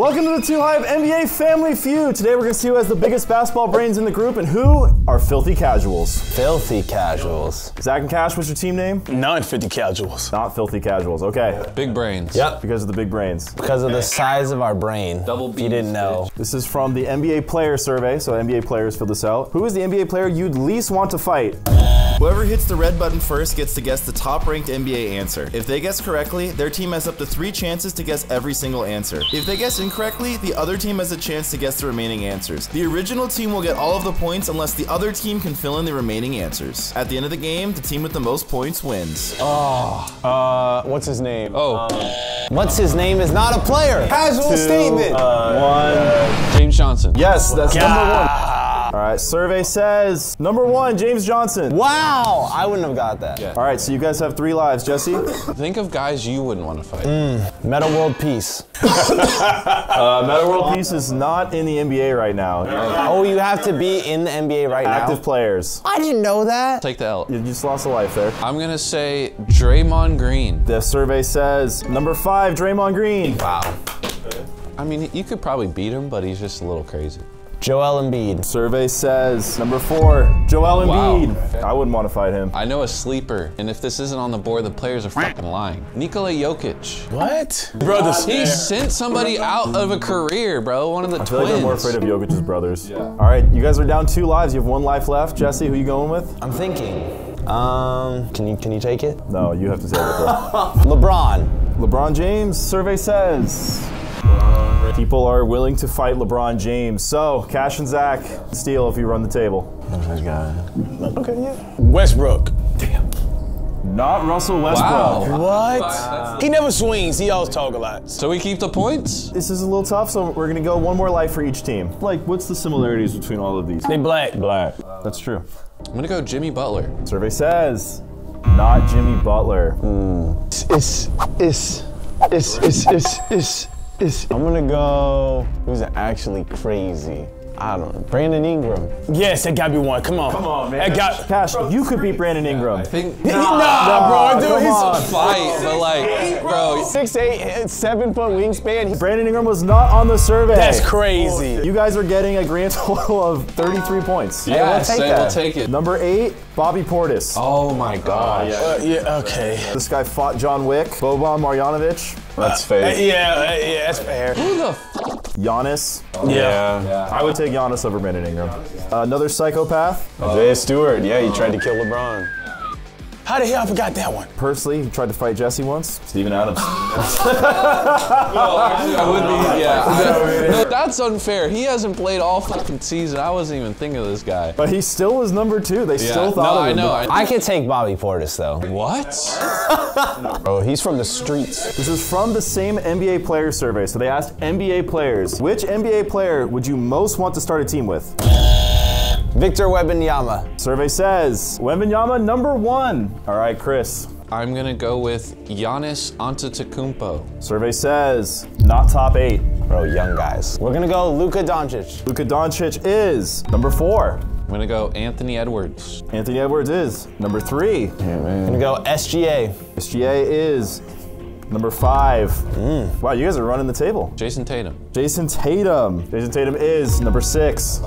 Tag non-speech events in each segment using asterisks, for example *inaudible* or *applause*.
Welcome to the Two Hype NBA Family Feud. Today we're going to see who has the biggest basketball brains in the group and who are filthy casuals. Filthy casuals. Zach and Cash, what's your team name? Non-50 casuals. Not filthy casuals. Okay, Big brains. Yep. because of the big brains. Because of the size of our brain. Double If you didn't Bs, know. This is from the NBA player survey, so NBA players fill this out. Who is the NBA player you'd least want to fight? Whoever hits the red button first gets to guess the top ranked NBA answer. If they guess correctly, their team has up to three chances to guess every single answer. If they guess incorrectly, the other team has a chance to guess the remaining answers. The original team will get all of the points unless the other team can fill in the remaining answers. At the end of the game, the team with the most points wins. Ah. Uh, what's his name? Oh, um, What's his name is not a player. Casual statement. Uh, one. James Johnson. Yes, that's number one. All right, survey says number one, James Johnson. wow. I wouldn't have got that. All right, so you guys have three lives. Jesse? Think of guys you wouldn't want to fight. Metta World Peace. *laughs* Uh, Metta World Peace is not in the NBA right now. Oh, you have to be in the NBA right Active now? Active players. I didn't know that. Take the L. You just lost a life there. I'm gonna say Draymond Green. The survey says number five, Draymond Green. Wow. I mean, you could probably beat him, but he's just a little crazy. Joel Embiid. Survey says number four, Joel Embiid. Wow. Embiid. I wouldn't want to fight him. I know a sleeper, and if this isn't on the board, the players are fucking lying. Nikola Jokic. What? Brothers. He sent somebody out of a career, bro. One of the I feel twins. like I'm more afraid of Jokic's brothers. Yeah. All right, you guys are down two lives. You have one life left. Jesse, who are you going with? I'm thinking. Um, can you can you take it? No, you have to take it. Bro. *laughs* LeBron. LeBron James. Survey says. People are willing to fight LeBron James. So, Cash and Zach, steal if you run the table. Okay, yeah. Westbrook. Damn. Not Russell Westbrook. Wow. What? He never swings. He always talk a lot. So we keep the points? This is a little tough, so we're gonna go one more life for each team. Like, what's the similarities between all of these? They black. Black. That's true. I'm gonna go Jimmy Butler. Survey says, not Jimmy Butler. Hmm. It's it's it's it's it's it's I'm gonna go. Who's actually crazy? I don't know. Brandon Ingram. Yes, that gotta be one. Come on. Come on, man. That got. Cash, you could beat Brandon Ingram. I think Nah, bro, dude, come he's on. fight, but like, bro, six eight, seven foot wingspan. He's- Brandon Ingram was not on the survey. That's crazy. You guys are getting a grand *laughs* total of 33 points. Yeah, we'll take that. we'll take it. Number eight, Bobby Portis. Oh my gosh. Uh, yeah. Okay. This guy fought John Wick, Boban Marjanovic, That's fair. Yeah. uh, yeah. That's fair. Who the f- Giannis. Yeah. I would take Giannis over Brandon Ingram. Uh, another psychopath, Isaiah Stewart. Yeah, he tried to kill LeBron. How the hell I forgot that one? Persley, who tried to fight Jesse once. Steven Adams. *laughs* I would be, yeah. *laughs* No, that's unfair. He hasn't played all fucking season. I wasn't even thinking of this guy. But he still was number two. They still thought no, of I know. but- I, I could take Bobby Portis though. what? *laughs* oh, he's from the streets. This is from the same NBA player survey. So they asked NBA players, which NBA player would you most want to start a team with? Victor Wembanyama. Survey says Wembanyama number one. All right, Chris. I'm gonna go with Giannis Antetokounmpo. Survey says not top eight. Bro, young guys. We're gonna go Luka Doncic. Luka Doncic is number four. I'm gonna go Anthony Edwards. Anthony Edwards is number three. We're gonna go SGA. SGA is number five. Mm. Wow, you guys are running the table. Jayson Tatum. Jayson Tatum. Jayson Tatum is number six.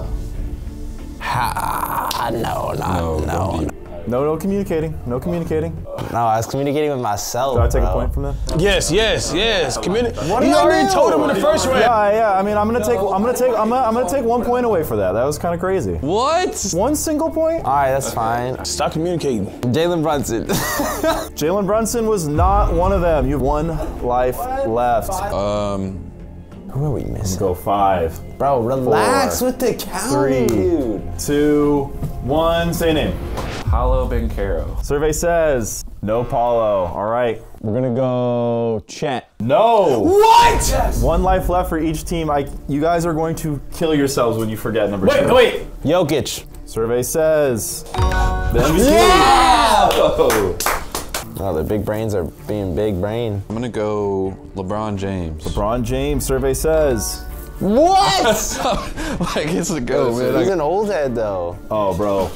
Ah, no, no, no, No, no communicating. No communicating. no. I was communicating with myself. Do I take a point from that? Yes, yes, yes. Communi- What he already do? told him in the first round. Yeah, yeah. I mean, I'm gonna take. I'm gonna take. I'm gonna, I'm gonna take one point away for that. That was kind of crazy. What? One single point. All right, that's fine. Stop communicating. Jalen Brunson. *laughs* Jalen Brunson was not one of them. You have one life left. Um, Who are we missing? Go five, Bro, relax Four, with the three, counting, dude. two, one. Say name. Paolo Banchero. Survey says no Paolo. All right. We're gonna go Chet. No. What? One life left for each team. I, you guys are going to kill yourselves when you forget number Wait, two. wait. Jokic. Survey says the MVP. *laughs* Oh, the big brains are being big brain. I'm gonna go LeBron James. LeBron James. Survey says. What? *laughs* like it's a go, man. He's an old head though. Oh, bro.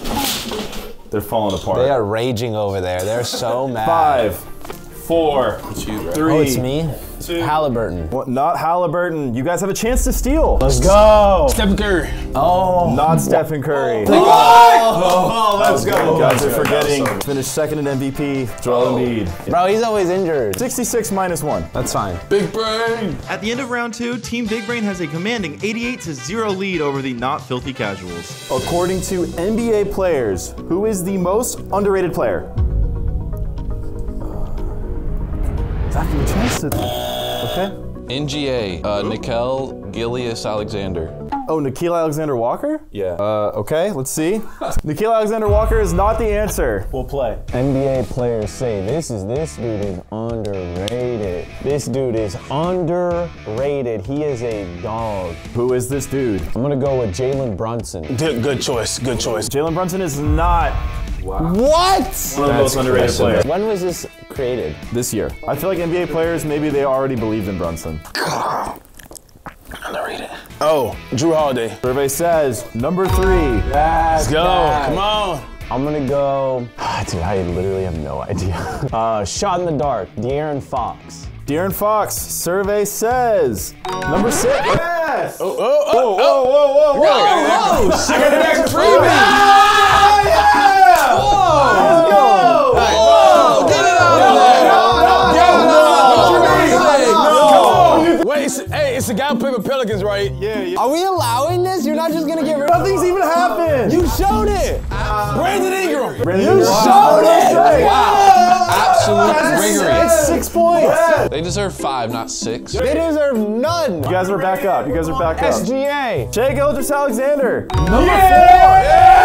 They're falling apart. They are raging over there. They're so *laughs* mad. Five, four, three. Oh, it's me. Two- Halliburton. What- Not Halliburton. You guys have a chance to steal. Let's go. Stephen Curry. Oh. Not Stephen Curry. Oh, oh. oh let's go. You guys are forgetting. Finished second in MVP. Joel oh. Embiid. Bro, he's always injured. 66 minus one. That's fine. Big brain. At the end of round two, Team Big Brain has a commanding 88 to 0 lead over the not filthy casuals. According to NBA players, who is the most underrated player? Zach, you have a chance to. Okay. NGA. Uh, Nikel Gilius Alexander. Oh, Nickeil Alexander-Walker? Yeah. Uh, okay, let's see. *laughs* Nickeil Alexander-Walker is not the answer. We'll play. NBA players say this is this dude is underrated. This dude is underrated. He is a dog. Who is this dude? I'm gonna go with Jalen Brunson. Good, good choice. Good choice. Jalen Brunson is not What? one of the most underrated players When was this created? this year. I feel like NBA players, maybe they already believed in Brunson. Underrated. Oh, Jrue Holiday. Survey says number three. Let's go. Come on. I'm gonna go. *sighs* Dude, I literally have no idea. *laughs* Uh, shot in the dark. De'Aaron Fox. De'Aaron Fox. Survey says number six. Yes. Oh, oh, oh, Whoa, whoa, whoa, whoa. Oh, I got an extra freebie. Wait, it's, Are we allowing this? You're not just gonna get rid of Nothing's even happened. You showed it. Uh, Brandon Ingram. Brandon, You showed it. Absolute rigorous. It's six points. They deserve five, not six. They deserve none. You guys are back up. You guys are back up. SGA. Shai Gilgeous-Alexander. Number four. No, that's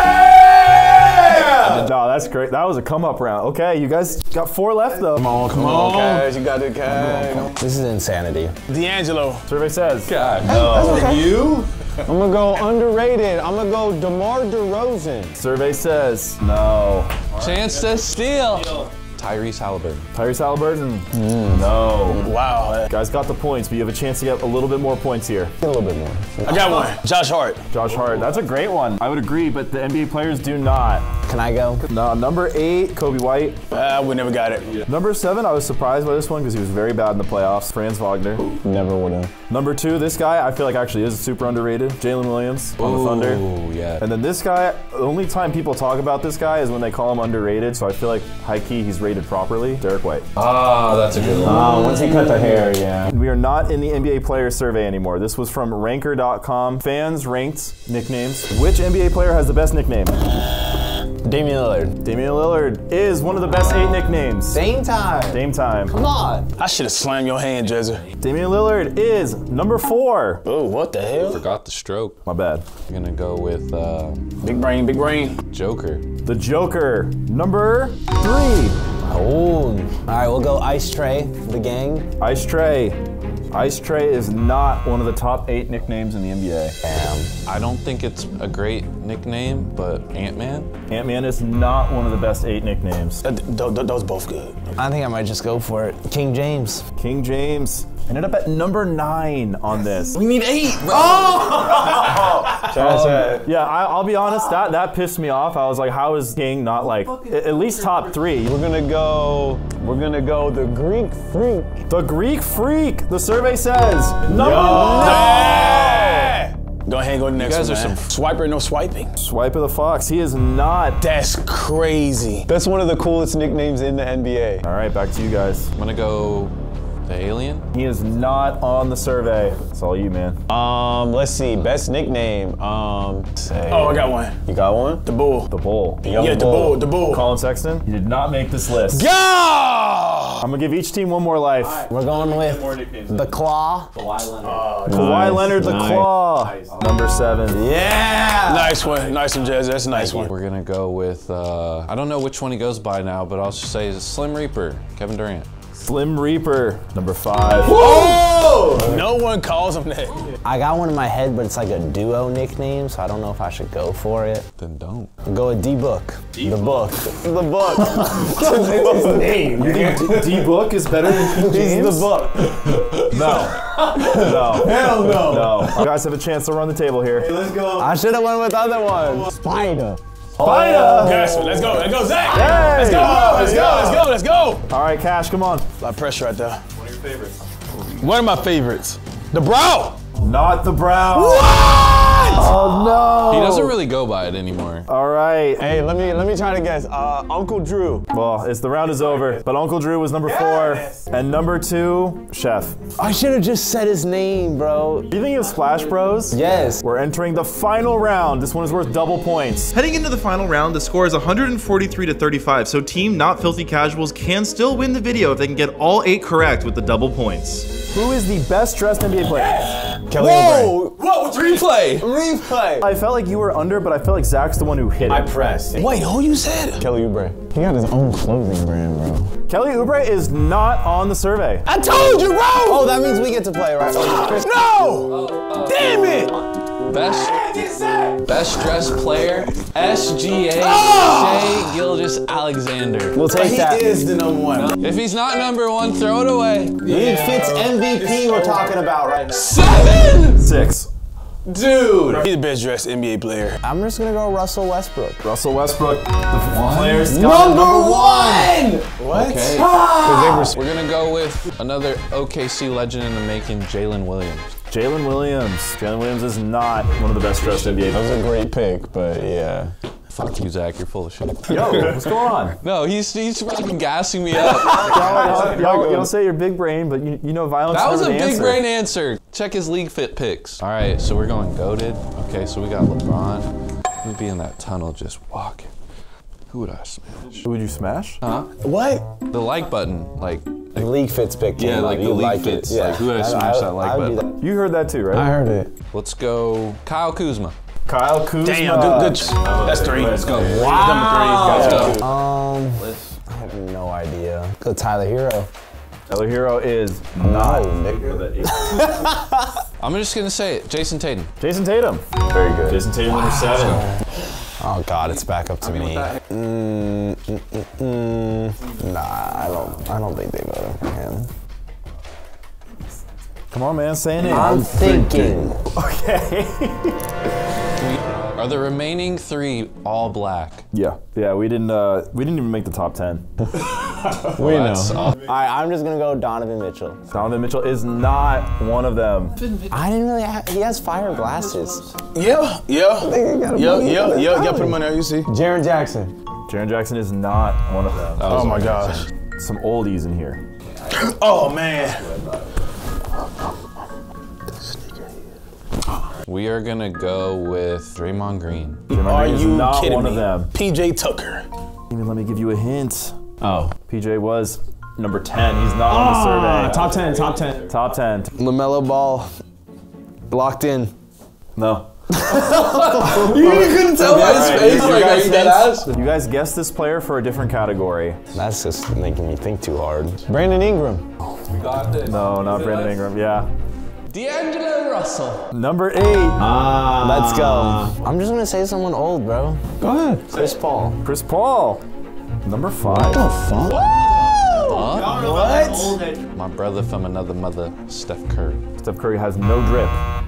great. That was a come up round. Okay, you guys got four left though. Come on, Come on, Cash. You got it, Cash. This is insanity. D'Angelo. Survey says. God. No. You? I'm gonna go underrated. I'm gonna go DeMar DeRozan. Survey says no. Chance to steal. Tyrese Halliburton. Tyrese Halliburton. Mm. No. Wow. Guys got the points, but you have a chance to get a little bit more points here. A little bit more. I got one. Josh Hart. Josh Hart. That's a great one. I would agree, but the NBA players do not. Can I go? No, number eight, Coby White. Uh, we never got it. Number seven, I was surprised by this one because he was very bad in the playoffs. Franz Wagner. Never would have. Number two, this guy I feel like actually is super underrated. Jalen Williams on the Thunder. Oh, yeah. And then this guy, the only time people talk about this guy is when they call him underrated. So I feel like high key he's rated properly. Derrick White. Ah, that's a good one. Uh, once he cut the hair, yeah. We are not in the NBA player survey anymore. This was from Ranker.com. Fans ranked nicknames. Which NBA player has the best nickname? Damian Lillard. Damian Lillard is one of the best eight nicknames. Same time. Dame time. Come on. I should have slammed your hand, Jezza. Damian Lillard is number four. Oh, what the hell? Forgot the stroke. My bad. I'm gonna go with uh, Big brain, big brain. Joker. The Joker, number three. Oh. All right, we'll go Ice Trae, the gang. Ice Trae. Ice Trae is not one of the top eight nicknames in the NBA. Damn. I don't think it's a great nickname, but Ant Man. Ant Man is not one of the best eight nicknames. Uh, th- th- th- those both good. I think I might just go for it. King James. King James ended up at number nine on this. We need eight, bro. Oh! *laughs* Um, yeah, I, I'll be honest. That that pissed me off. I was like, how is King not like a- at least top three? We're gonna go. We're gonna go the Greek Freak. The Greek Freak. The survey says number Yeah. Go ahead and go to the next guys one. are man. Swiper, no swiping. Swiper the Fox. He is not. That's crazy. That's one of the coolest nicknames in the NBA. All right, back to you guys. I'm gonna go the Alien. He is not on the survey. It's all you, man. Um, let's see. Best nickname. Um, say. Oh, I got one. You got one? The bull. The Bull. yeah, the bull. The bull. Collin Sexton. He did not make this list. Yeah! I'm gonna give each team one more life. We're going with the Claw. Kawhi Leonard, Kawhi Leonard, the nice. Claw. Number seven. Yeah. Nice one. Nice one, Jazz. That's a nice one. We're gonna go with uh, I don't know which one he goes by now, but I'll just say Slim Reaper, Kevin Durant. Slim Reaper. Number five. Whoa! Oh! No one calls him that. I got one in my head, but it's like a duo nickname, so I don't know if I should go for it. Then don't. Go with D Book. The book. *laughs* The book. *laughs* That's his name. You think D Book is better than King James. He's the book. *laughs* No. No. Hell no. No. You guys have a chance to run the table here. Hey, let's go. I should have went with other ones. Spider. Spida. Oh. Yes, let's go. Let's go, Zach. Hey. Let's go. Let's go. Let's go. Let's go. All right, Cash, come on. A lot of pressure right there. One of your favorites? One of my favorites. The brow! Not the brown. He doesn't really go by it anymore. All right. Hey, let me let me try to guess. Uh, Uncle Drew. Well, it's the round is over, but Uncle Drew was number four, and number two, Chef. I should have just said his name, bro. You think of Splash Bros? Yes. We're entering the final round. This one is worth double points. Heading into the final round, the score is 143 to 35, so Team Not Filthy Casuals can still win the video if they can get all eight correct with the double points. Who is the best dressed NBA player? Kelly Oubre. Whoa, replay! Replay. I felt like you were under, but I felt like Zach's the one who hit it. I pressed. Wait, who you said? Kelly Oubre. He got his own clothing brand, bro. Kelly Oubre is not on the survey. I told you, bro. Oh, that means we get to play, right? no! Oh, oh. Damn it! Best, best dressed player, SGA, Ah! Shai Gilgeous-Alexander. We'll take that. He is the number one. If he's not number one, throw it away. League Fits MVP we're talking about right now. Seven! Six. Dude! He's the best dressed NBA player. I'm just gonna go Russell Westbrook. Russell Westbrook, the players. Number one! What? Okay. Because they were. We're gonna go with another OKC legend in the making, Jalen Williams. Jalen Williams. Jalen Williams is not one of the best dressed NBA That was a great pick, but yeah. Fuck you, Zach. You're full of shit. Yo, what's going on? *laughs* No, he's he's fucking gassing me up. *laughs* Y'all, y'all, y'all say you're big brain, but you, you know violence That was a big answer. brain answer. Check his league fit picks. All right, so we're going goaded. Okay, so we got LeBron. We'd be in that tunnel just walking. Who would I smash? Who would you smash? Huh? What? The like button, like The League Fits pick. Yeah, like the League like Fits, It. Yeah. like, who would I smash that like I would do button? You heard that too, right? I heard it. let's go Kyle Kuzma. Kyle Kuzma. Damn, good, good. That's three. Let's go. Wow. Number three. Let's go. Um, I have no idea. Go Tyler Herro. Tyler Herro is not. *laughs* I'm just gonna say it, Jayson Tatum. Jayson Tatum. Very good. Jayson Tatum, number seven. Oh God, it's back up to me. Mm, mm, mm, mm. Nah, I don't. I don't think they voted for him. Come on, man, say it. I'm thinking. Okay. *laughs* Are the remaining three all black? yeah, yeah. We didn't. Uh, we didn't even make the top ten. *laughs* *laughs* We oh, know. All right, I'm just gonna go Donovan Mitchell. Donovan Mitchell is not one of them. I didn't really. Ha- he has fire glasses. Yeah, yeah. Yeah, yeah, yeah, yeah. Put him on there, you see. Jaren Jackson. Jaren Jackson is not one of them. Oh, oh my gosh. Some oldies in here. *laughs* Oh man. We are gonna go with Draymond Green. Draymond Are Green is you not kidding one me? of them. PJ Tucker. Even let me give you a hint. Oh. PJ was number 10. He's not on the survey. Top 10, top 10. Top 10. Lamelo Ball, locked in. No. *laughs* You couldn't tell by his face, you like, are guys you dead ass? You guys guessed this player for a different category. That's just making me think too hard. Brandon Ingram. We got this. No, not Brandon Ingram. Yeah. D'Angelo Russell. Number eight, Ah. Let's go. I'm just gonna say someone old, bro. Go ahead. Chris Paul. Chris Paul. Number five. fuck? What? My brother from another mother, Steph Curry. Steph Curry has no drip. I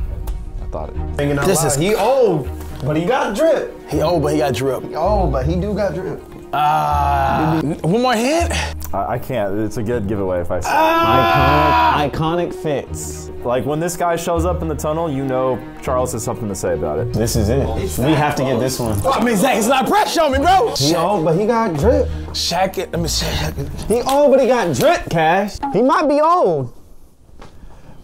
thought it. This is he old, but he got drip. He old, but he got drip. Oh, but he do got drip. Uh, one more hint. I, I can't. It's a good giveaway if I say. Iconic, iconic fits. Like when this guy shows up in the tunnel, you know Charles has something to say about it. This is it. We have to get this one. I mean, Zach, it's not pressure on me, bro. He old, but he got drip. Shaq it. Let me check it. He old, but he got drip, Cash. He might be old,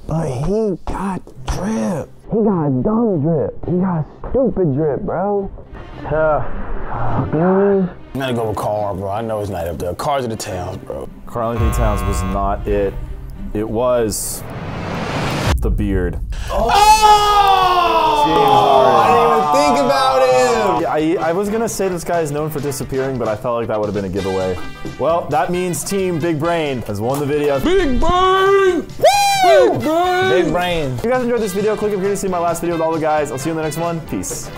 but he got drip. He got dumb drip. He got stupid drip, bro. I'm gonna go with Carr, bro. I know he's not up there. Cars of the towns, bro. Karl-Anthony Towns was not it. It was the beard. Oh! oh! I didn't even think about him. Yeah, I, I was gonna say this guy is known for disappearing, but I felt like that would have been a giveaway. Well, that means Team Big Brain has won the video. Big Bang! Big Brain! Big brain. If you guys enjoyed this video, click up here to see my last video with all the guys. I'll see you in the next one. Peace.